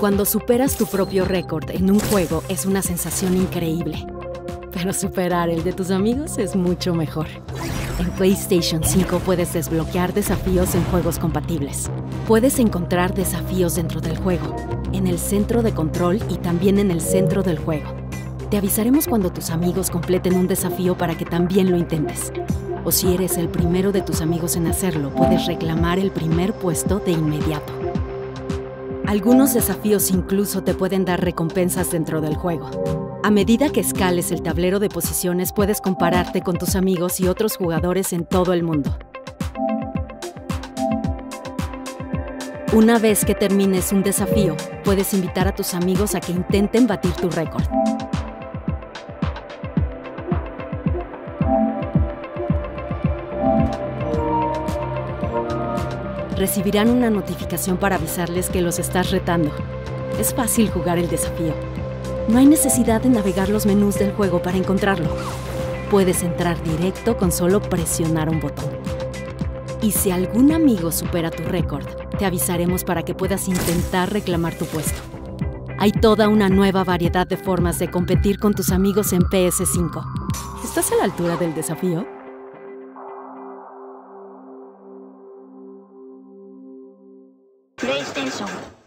Cuando superas tu propio récord en un juego es una sensación increíble. Pero superar el de tus amigos es mucho mejor. En PlayStation 5 puedes desbloquear desafíos en juegos compatibles. Puedes encontrar desafíos dentro del juego, en el centro de control y también en el centro del juego. Te avisaremos cuando tus amigos completen un desafío para que también lo intentes. O si eres el primero de tus amigos en hacerlo, puedes reclamar el primer puesto de inmediato. Algunos desafíos incluso te pueden dar recompensas dentro del juego. A medida que escales el tablero de posiciones puedes compararte con tus amigos y otros jugadores en todo el mundo. Una vez que termines un desafío, puedes invitar a tus amigos a que intenten batir tu récord. Recibirán una notificación para avisarles que los estás retando. Es fácil jugar el desafío. No hay necesidad de navegar los menús del juego para encontrarlo. Puedes entrar directo con solo presionar un botón. Y si algún amigo supera tu récord, te avisaremos para que puedas intentar reclamar tu puesto. Hay toda una nueva variedad de formas de competir con tus amigos en PS5. ¿Estás a la altura del desafío? プレイステーション。